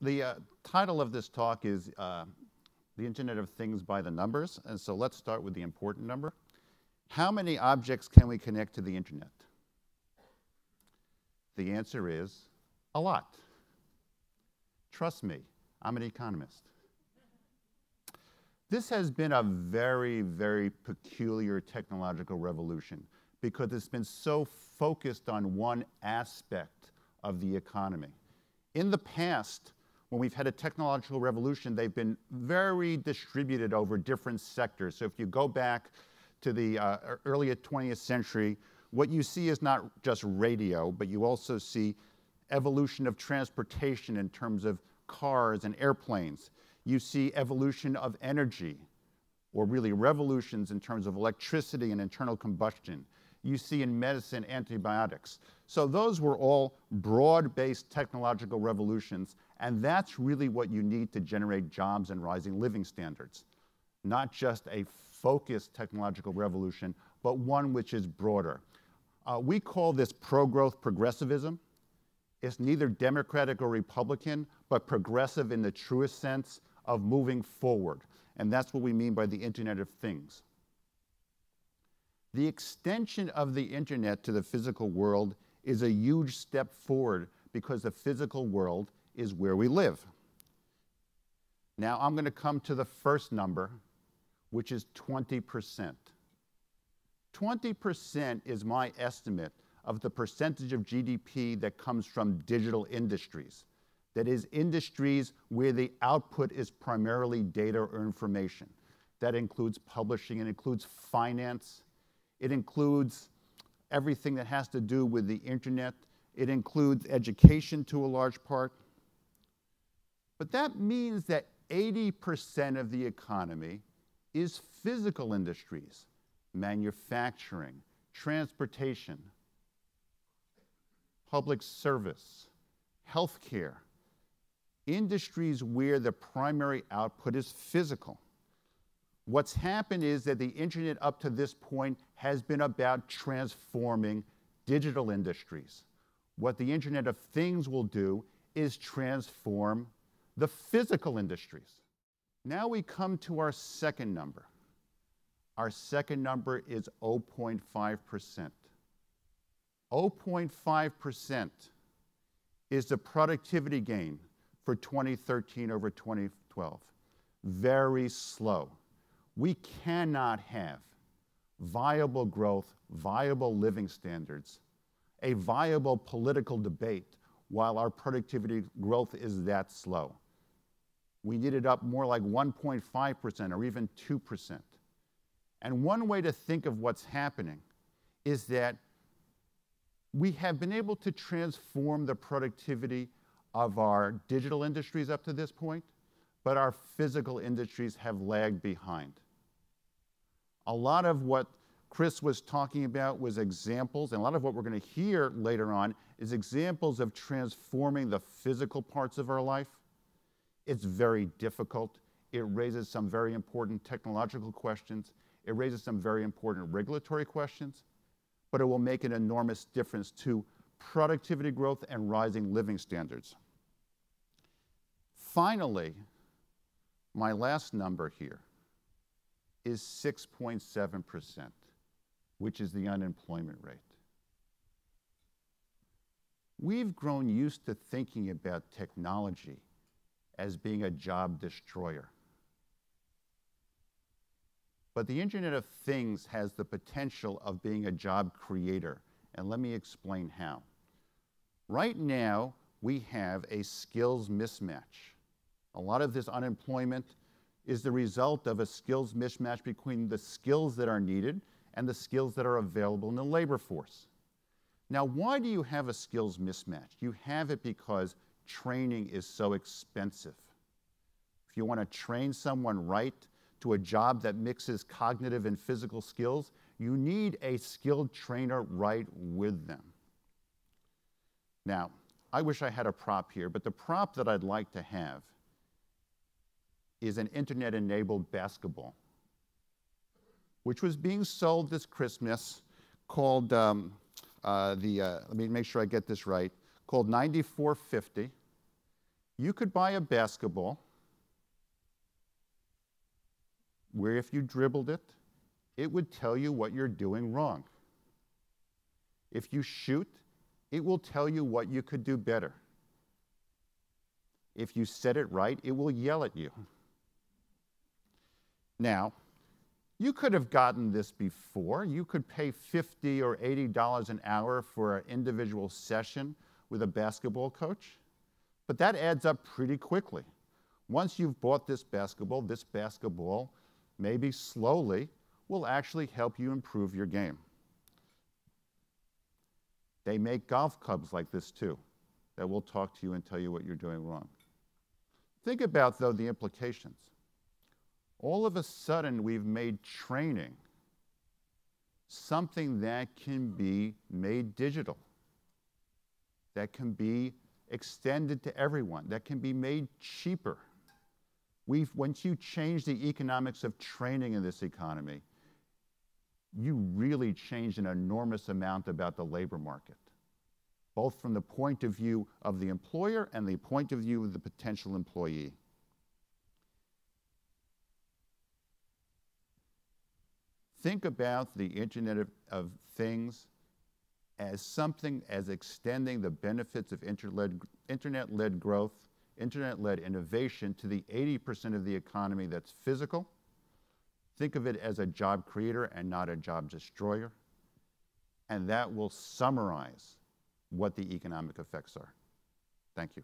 the uh, title of this talk is uh, The Internet of Things by the Numbers. And so let's start with the important number. How many objects can we connect to the Internet? The answer is a lot. Trust me, I'm an economist. This has been a very, very peculiar technological revolution because it's been so focused on one aspect of the economy. In the past, when we've had a technological revolution, they've been very distributed over different sectors. So if you go back to the uh, early 20th century, what you see is not just radio, but you also see evolution of transportation in terms of cars and airplanes. You see evolution of energy, or really revolutions in terms of electricity and internal combustion. You see in medicine antibiotics. So those were all broad-based technological revolutions, and that's really what you need to generate jobs and rising living standards. Not just a focused technological revolution, but one which is broader. Uh, we call this pro-growth progressivism. It's neither Democratic or Republican, but progressive in the truest sense of moving forward. And that's what we mean by the Internet of Things. The extension of the Internet to the physical world is a huge step forward because the physical world is where we live. Now I'm going to come to the first number, which is 20%. 20% is my estimate of the percentage of GDP that comes from digital industries. That is, industries where the output is primarily data or information. That includes publishing, it includes finance, it includes everything that has to do with the internet, it includes education to a large part. But that means that 80% of the economy is physical industries, manufacturing, transportation, public service, healthcare, industries where the primary output is physical. What's happened is that the internet up to this point has been about transforming digital industries. What the Internet of Things will do is transform the physical industries. Now we come to our second number. Our second number is 0.5%. 0.5% is the productivity gain for 2013 over 2012. Very slow. We cannot have viable growth, viable living standards, a viable political debate while our productivity growth is that slow. We need it up more like 1.5% or even 2%. And one way to think of what's happening is that we have been able to transform the productivity of our digital industries up to this point, but our physical industries have lagged behind. A lot of what Chris was talking about was examples, and a lot of what we're going to hear later on is examples of transforming the physical parts of our life. It's very difficult. It raises some very important technological questions. It raises some very important regulatory questions, but it will make an enormous difference to productivity growth and rising living standards. Finally, my last number here is 6.7%, which is the unemployment rate. We've grown used to thinking about technology as being a job destroyer. But the Internet of Things has the potential of being a job creator, and let me explain how. Right now, we have a skills mismatch. A lot of this unemployment is the result of a skills mismatch between the skills that are needed and the skills that are available in the labor force. Now, why do you have a skills mismatch? You have it because training is so expensive. If you want to train someone right to a job that mixes cognitive and physical skills, you need a skilled trainer right with them. Now, I wish I had a prop here, but the prop that I'd like to have is an internet enabled basketball, which was being sold this Christmas called um, uh, the, uh, let me make sure I get this right, called 94Fifty. You could buy a basketball where if you dribbled it, it would tell you what you're doing wrong. If you shoot, it will tell you what you could do better. If you set it right, it will yell at you. Now, you could have gotten this before. You could pay 50 or $80 an hour for an individual session with a basketball coach, but that adds up pretty quickly. Once you've bought this basketball, this basketball, maybe slowly, will actually help you improve your game. They make golf clubs like this too, that will talk to you and tell you what you're doing wrong. Think about, though, the implications. All of a sudden, we've made training something that can be made digital, that can be extended to everyone, that can be made cheaper. We've, once you change the economics of training in this economy, you really change an enormous amount about the labor market, both from the point of view of the employer and the point of view of the potential employee. Think about the Internet of, of Things as something as extending the benefits of internet-led growth, internet-led innovation to the 80% of the economy that's physical, Think of it as a job creator and not a job destroyer. And that will summarize what the economic effects are. Thank you.